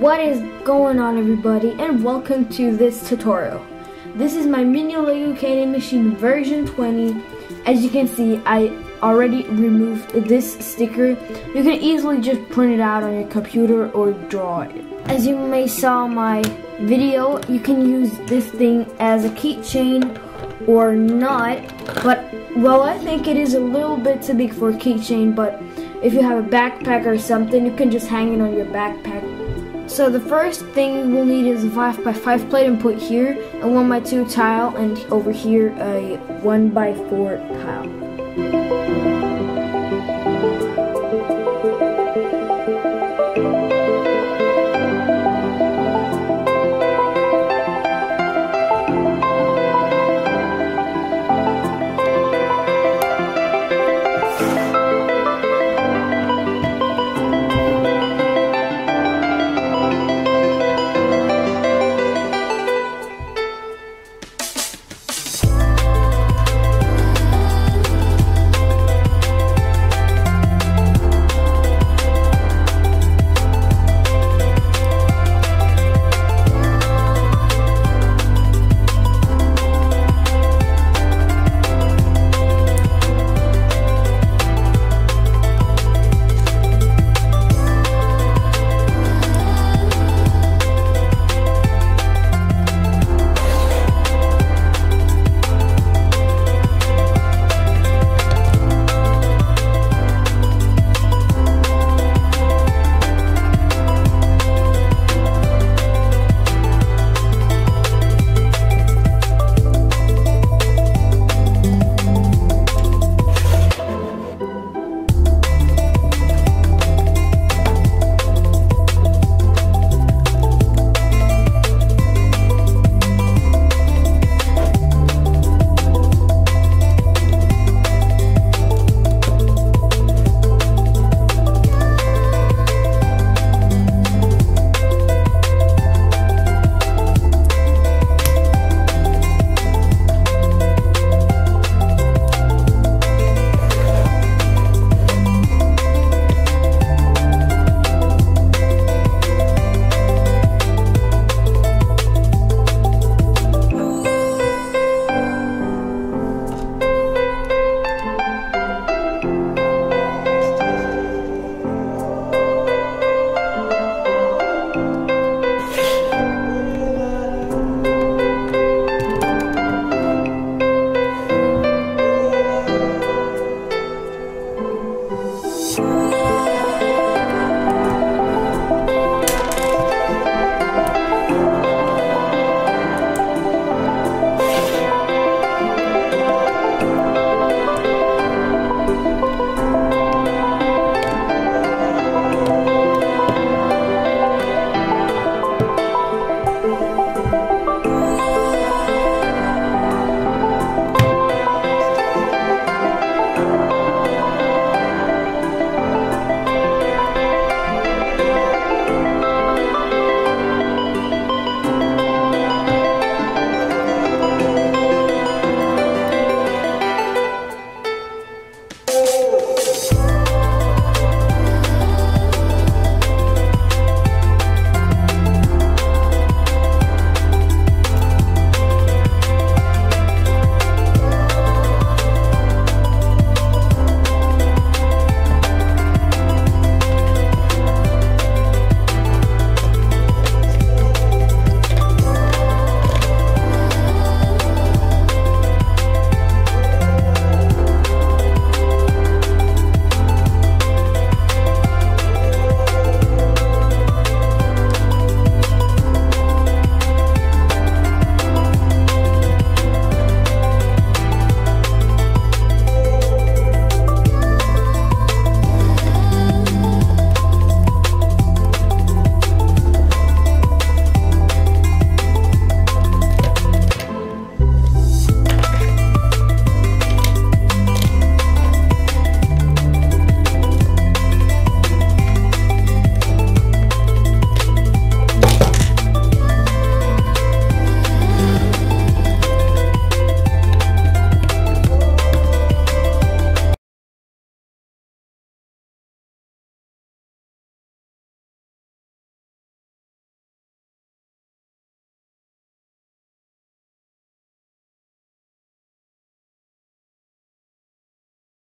What is going on everybody and welcome to this tutorial. This is my mini Lego candy machine version 20. As you can see I already removed this sticker. You can easily just print it out on your computer or draw it. As you may saw my video you can use this thing as a keychain or not but well I think it is a little bit too big for a keychain but if you have a backpack or something you can just hang it on your backpack so the first thing will need is a 5x5 plate and put here, a 1x2 tile, and over here a 1x4 tile.